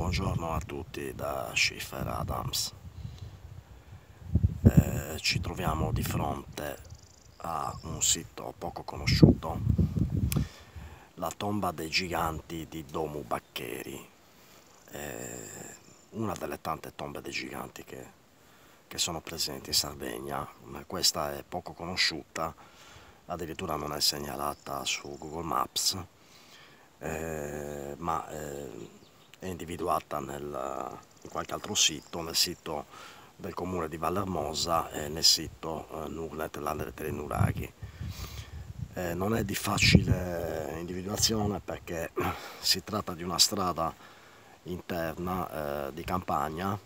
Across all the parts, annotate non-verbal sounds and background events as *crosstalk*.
buongiorno a tutti da Schiffer Adams. Eh, ci troviamo di fronte a un sito poco conosciuto, la tomba dei giganti di Domu Baccheri, eh, una delle tante tombe dei giganti che, che sono presenti in Sardegna, ma questa è poco conosciuta, addirittura non è segnalata su Google Maps. Eh, ma eh, è individuata nel, in qualche altro sito, nel sito del comune di Vallermosa e nel sito eh, Nurnet, l'Andrete dei Nuraghi. Eh, non è di facile individuazione perché si tratta di una strada interna eh, di campagna,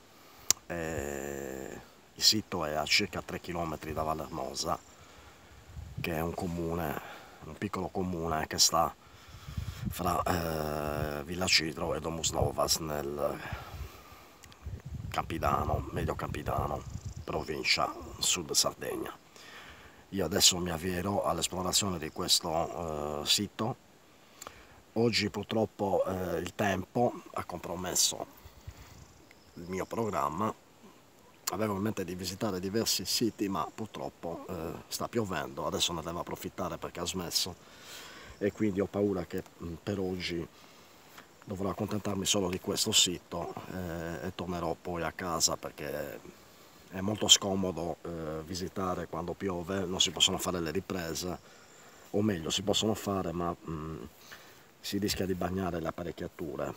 il sito è a circa 3 km da Vallermosa, che è un comune, un piccolo comune che sta fra eh, Villa Cidro e Domus Novas nel Campidano, medio Campidano, provincia sud Sardegna. Io adesso mi avvierò all'esplorazione di questo eh, sito. Oggi purtroppo eh, il tempo ha compromesso il mio programma. Avevo in mente di visitare diversi siti ma purtroppo eh, sta piovendo, adesso ne devo approfittare perché ha smesso e quindi ho paura che mm, per oggi dovrò accontentarmi solo di questo sito eh, e tornerò poi a casa perché è molto scomodo eh, visitare quando piove, non si possono fare le riprese o meglio si possono fare ma mh, mm, si rischia di bagnare le apparecchiature.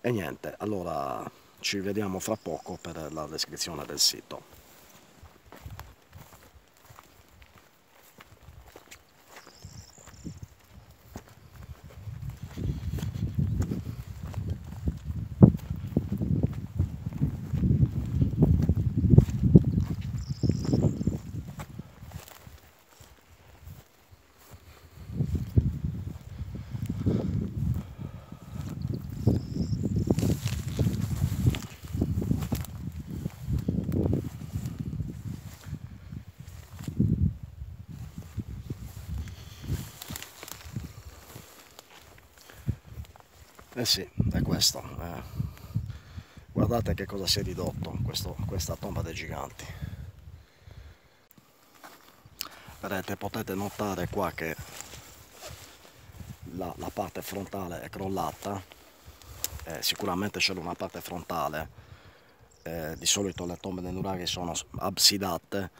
E niente allora ci vediamo fra poco per la descrizione del sito Eh sì, è questo. Eh. Guardate che cosa si è ridotto questo, questa tomba dei giganti. Vedete, potete notare qua che la, la parte frontale è crollata. Eh, sicuramente c'è una parte frontale. Eh, di solito le tombe dei nuraghi sono absidate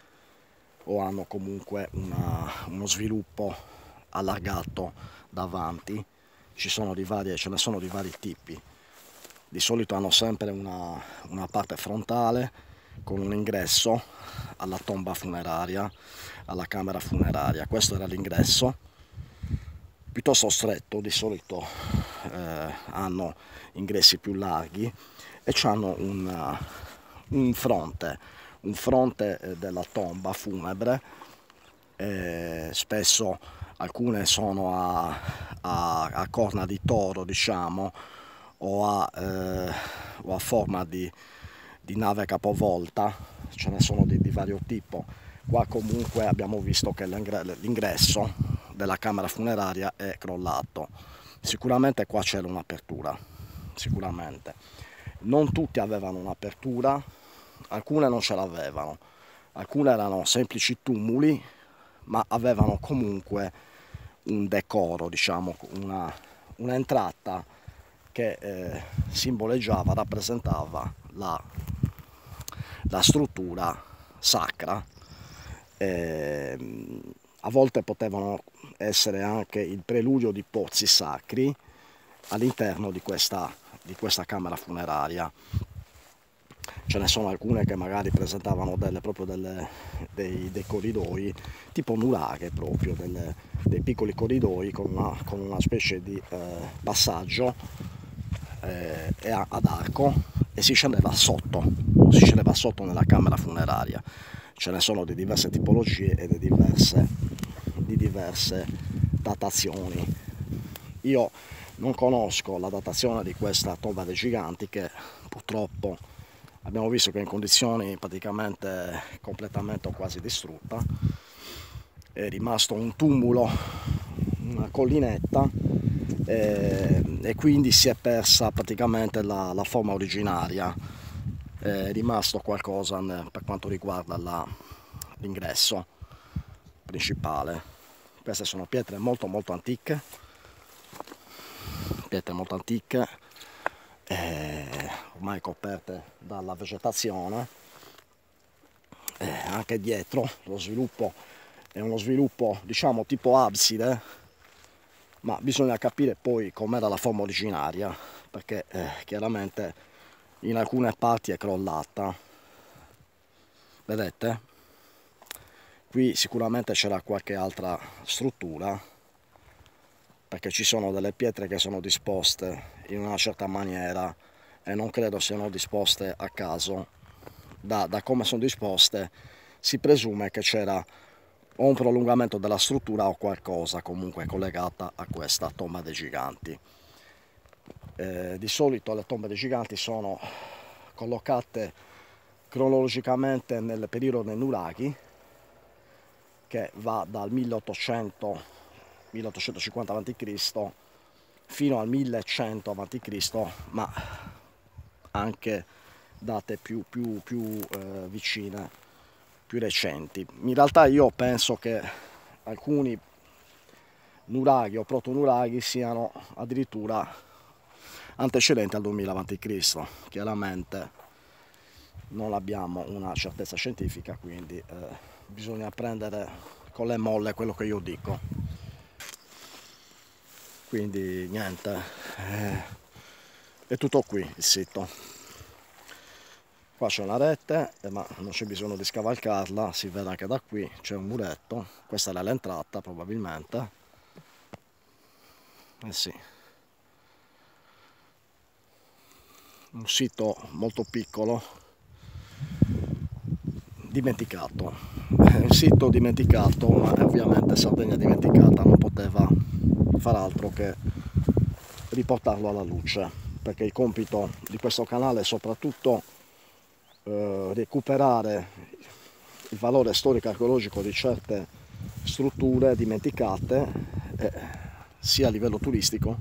o hanno comunque una, uno sviluppo allargato davanti varie, ce ne sono di vari tipi. Di solito hanno sempre una, una parte frontale con un ingresso alla tomba funeraria, alla camera funeraria. Questo era l'ingresso, piuttosto stretto, di solito eh, hanno ingressi più larghi e hanno un, un fronte, un fronte eh, della tomba funebre, eh, spesso alcune sono a, a, a corna di toro diciamo o a, eh, o a forma di, di, nave capovolta. Ce ne sono di, di vario tipo. Qua comunque abbiamo visto che l'ingresso della camera funeraria è crollato. Sicuramente qua c'era un'apertura sicuramente. Non tutti avevano un'apertura alcune non ce l'avevano. Alcune erano semplici tumuli ma avevano comunque un decoro, diciamo, una, un'entrata che eh, simboleggiava, rappresentava la, la struttura sacra. Eh, a volte potevano essere anche il preludio di pozzi sacri all'interno di di questa camera funeraria ce ne sono alcune che magari presentavano delle, proprio delle, dei, dei, corridoi tipo nuraghe proprio, delle, dei piccoli corridoi con una, con una specie di eh, passaggio eh, ad arco e si scendeva sotto, si scendeva sotto nella camera funeraria. Ce ne sono di diverse tipologie e di diverse, di diverse datazioni. Io non conosco la datazione di questa tomba dei giganti che purtroppo abbiamo visto che è in condizioni praticamente completamente o quasi distrutta è rimasto un tumulo una collinetta eh, e quindi si è persa praticamente la, la forma originaria, è rimasto qualcosa per quanto riguarda l'ingresso principale. Queste sono pietre molto molto antiche, pietre molto antiche, eh, ormai coperte dalla vegetazione, eh, anche dietro lo sviluppo è uno sviluppo diciamo tipo abside ma bisogna capire poi com'era la forma originaria perché eh, chiaramente in alcune parti è crollata. Vedete? Qui sicuramente c'era qualche altra struttura perché ci sono delle pietre che sono disposte in una certa maniera e non credo siano disposte a caso da, da come sono disposte si presume che c'era o un prolungamento della struttura o qualcosa comunque collegata a questa tomba dei giganti. Eh, di solito le tombe dei giganti sono collocate cronologicamente nel periodo dei Nuraghi che va dal 1800, 1850 a.C. fino al 1100 a.C. ma anche date più, più, più eh, vicine più recenti. In realtà io penso che alcuni nuraghi o proto-nuraghi siano addirittura antecedenti al 2000 a.C. Chiaramente non abbiamo una certezza scientifica, quindi eh, bisogna prendere con le molle quello che io dico. Quindi niente, eh, è tutto qui il sito. Qua c'è una rete eh, ma non c'è bisogno di scavalcarla si vede anche da qui c'è un muretto. Questa è l'entrata probabilmente. Eh sì. Un sito molto piccolo dimenticato. È un sito dimenticato ma ovviamente Sardegna dimenticata non poteva far altro che riportarlo alla luce perché il compito di questo canale è soprattutto eh, recuperare il valore storico archeologico di certe strutture dimenticate eh, sia a livello turistico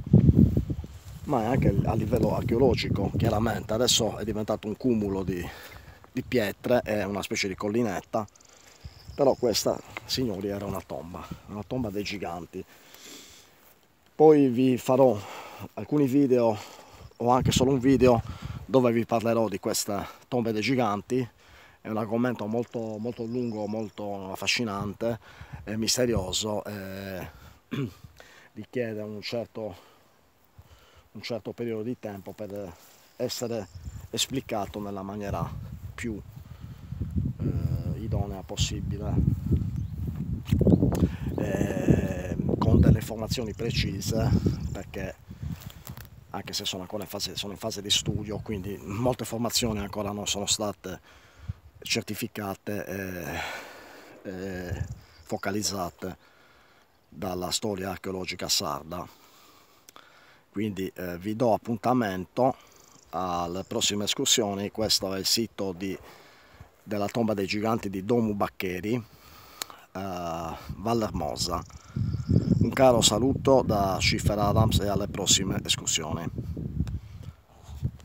ma anche a livello archeologico chiaramente. Adesso è diventato un cumulo di, di pietre è una specie di collinetta però questa signori era una tomba una tomba dei giganti. Poi vi farò alcuni video o anche solo un video dove vi parlerò di queste tombe dei giganti. È un argomento molto, molto lungo, molto affascinante e misterioso e *clears throat* richiede un certo, un certo periodo di tempo per essere esplicato nella maniera più eh, idonea possibile e con delle informazioni precise perché anche se sono ancora in fase, sono in fase di studio, quindi molte formazioni ancora non sono state certificate e, e focalizzate dalla storia archeologica sarda. Quindi eh, vi do appuntamento alle prossime escursioni, questo è il sito di, della tomba dei giganti di Domu Baccheri, eh, Vallermosa. Un caro saluto da Schiffer Adams e alle prossime escursioni.